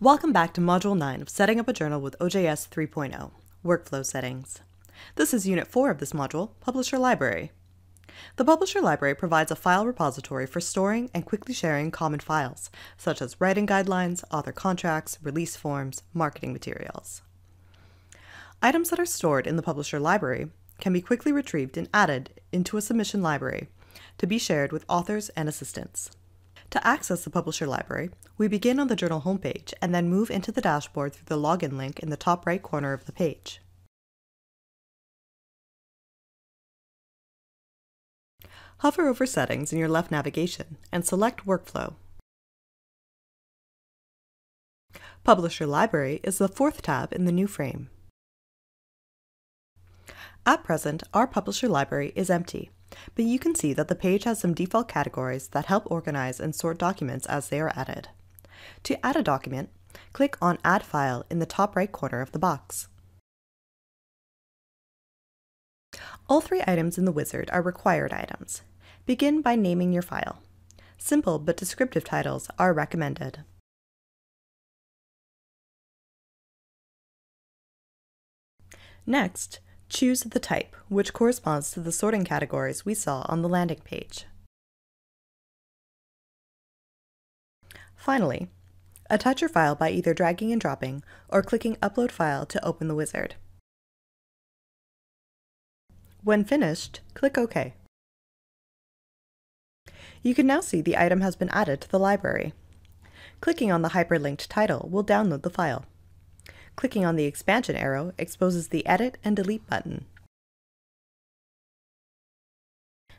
Welcome back to Module 9 of Setting Up a Journal with OJS 3.0, Workflow Settings. This is Unit 4 of this module, Publisher Library. The Publisher Library provides a file repository for storing and quickly sharing common files, such as writing guidelines, author contracts, release forms, marketing materials. Items that are stored in the Publisher Library can be quickly retrieved and added into a submission library to be shared with authors and assistants. To access the Publisher Library, we begin on the journal homepage and then move into the dashboard through the login link in the top right corner of the page. Hover over Settings in your left navigation and select Workflow. Publisher Library is the fourth tab in the new frame. At present, our Publisher Library is empty, but you can see that the page has some default categories that help organize and sort documents as they are added. To add a document, click on Add File in the top right corner of the box. All three items in the wizard are required items. Begin by naming your file. Simple but descriptive titles are recommended. Next, Choose the type, which corresponds to the sorting categories we saw on the landing page. Finally, attach your file by either dragging and dropping or clicking Upload File to open the wizard. When finished, click OK. You can now see the item has been added to the library. Clicking on the hyperlinked title will download the file. Clicking on the expansion arrow exposes the Edit and Delete button.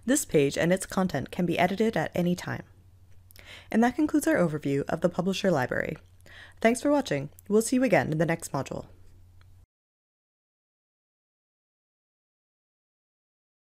This page and its content can be edited at any time. And that concludes our overview of the Publisher Library. Thanks for watching. We'll see you again in the next module.